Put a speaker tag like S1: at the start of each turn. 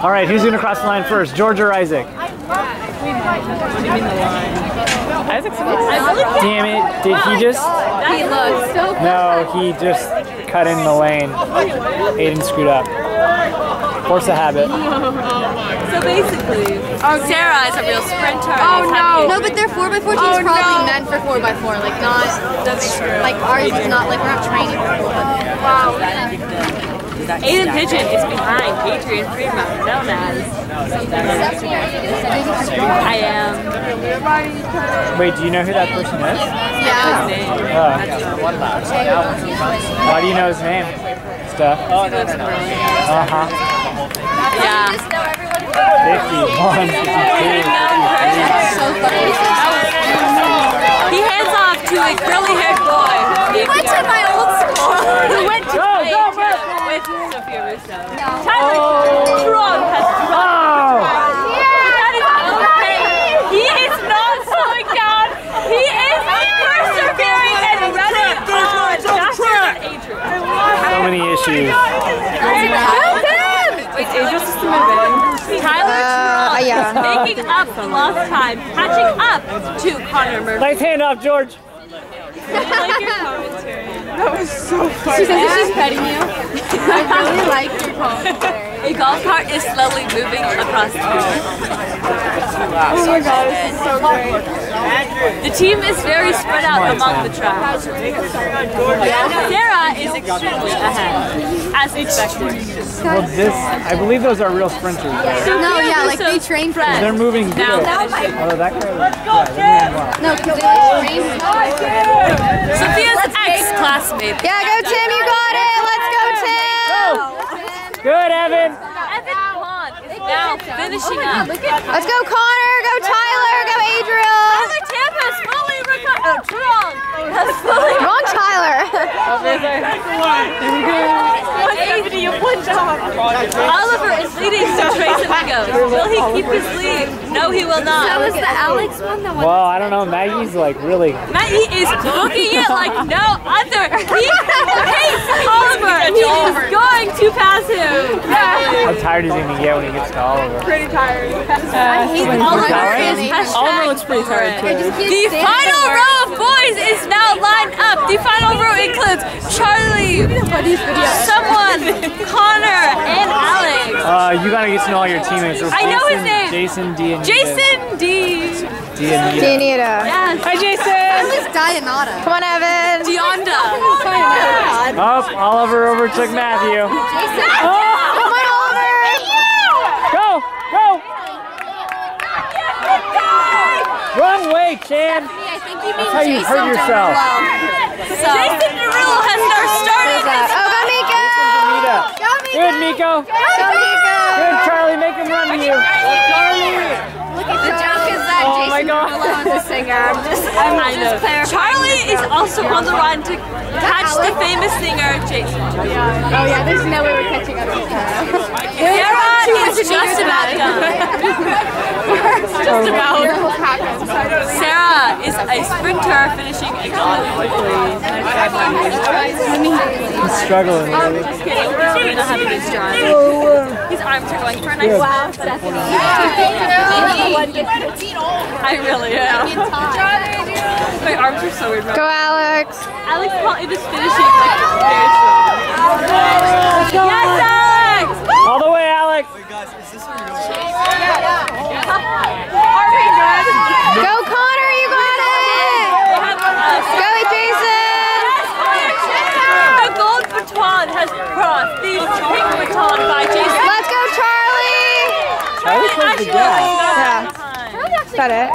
S1: All right, who's gonna cross the line first? George or Isaac?
S2: Isaac's
S1: Damn it! Did he just?
S3: He looks so
S1: No, he just cut in the lane. Aiden screwed up. Force a habit.
S4: So basically, Sarah is a real sprinter.
S3: Oh no! No, but their 4x4 team's
S4: Oh,
S3: probably
S4: no.
S3: meant for 4x4, like not,
S4: That's true.
S3: like ours is not, like we're not training for 4x4. Wow.
S4: Aiden Pigeon is behind Adrian Fremont, known as I am.
S1: Wait, do you know who that person is?
S3: Yeah.
S1: Oh. Why do you know his name? Stuff. Uh huh.
S4: Yeah.
S1: 51, 52.
S3: So funny.
S4: He hands off to a curly haired boy.
S3: He went to my old school.
S4: He went to
S1: Go,
S4: play
S1: go,
S4: with Sophia Russo. Tyler oh. Trump has
S1: Oh!
S4: That is okay. He is not slowing down. He is persevering and running on. Faster Adrian.
S1: So many issues.
S4: Oh Wait, Adrian's just a minute. Tyler
S3: Uh,
S4: Trump
S3: yeah.
S4: making up the lost time, catching up to Connor Murphy.
S1: Nice hand off, George.
S4: I like your commentary. That was so funny.
S3: She says that she's petting you. I really like your commentary.
S4: A golf cart is slowly moving across the field.
S3: Oh my god, this is so great.
S4: The team is very spread out among the tracks. Sarah is extremely ahead, as expected.
S1: Well, this, I believe those are real sprinters. though.
S3: No, yeah, like they train for
S1: They're
S3: it.
S1: moving good.
S4: Now-
S1: Although oh, that guy was, yeah, they're moving well.
S3: No, because they like train for it.
S4: Sophia's ex-classmate.
S3: Yeah, go Tim, you got it. Let's go Tim.
S1: Good, Evan.
S4: Evan Pond is now finishing up.
S3: Oh Let's go Connor, go Tyler, go Adriel.
S4: Tyler Tampa is fully recovered. Oh, Trung has fully
S3: Wrong Tyler.
S4: Oliver is leading to Trace Amigos. Will he keep his lead? No, he will not.
S3: That was the Alex one that
S1: Well, I don't know. Maggie's like really.
S4: Maggie is cooking it like no other. He hates Oliver. He is going to pass him.
S1: How tired is he gonna get when he gets to Oliver? Pretty tired.
S4: He's uh, Oliver is
S2: Oliver looks pretty tired too.
S4: The final row of boys is now lined up. The final row includes Charlie, someone, Connor, and Alex.
S1: Uh, you gotta get to know all your teammates. There's
S4: I know his name.
S1: Jason D and
S4: Jason D.
S1: D and
S3: Danita.
S4: Yes.
S2: Hi, Jason.
S3: It's Dianata. Come on, Evan.
S4: Deonda.
S1: Oh, Oliver overtook Matthew.
S3: Come on, Oliver.
S1: Go, go. Wrong way, Chan.
S3: I think you
S1: That's how you hurt yourself.
S4: Jason Derulo has now started his
S3: Oh, go Mika.
S1: Mika.
S3: Go Mika.
S1: Good, Miko.
S3: Go
S1: Good, Charlie. Make him run to you.
S3: The joke is that
S1: Oh my God.
S3: is a singer. I'm just,
S4: I'm just clarifying. Charlie is also on the run to catch the famous singer Jason.
S3: Oh yeah, there's no way we're catching up to Sarah.
S4: Sarah is just about done. just about. Sarah is a sprinter finishing extremely quickly.
S1: He's struggling. Um, really.
S4: Just kidding. He's really not having his drive. His arms are going for a nice wow, Stephanie. I really am. My arms are so weird.
S3: Go Alex.
S4: Alex Paul is finishing like very slowly. Yes, Alex!
S1: All the way, Alex.
S3: Go Connor, you got it. Go Jason.
S4: The gold baton has crossed the pink by Jason.
S3: Let's go Charlie.
S1: Charlie closed the gap.
S3: Yeah. Is that it?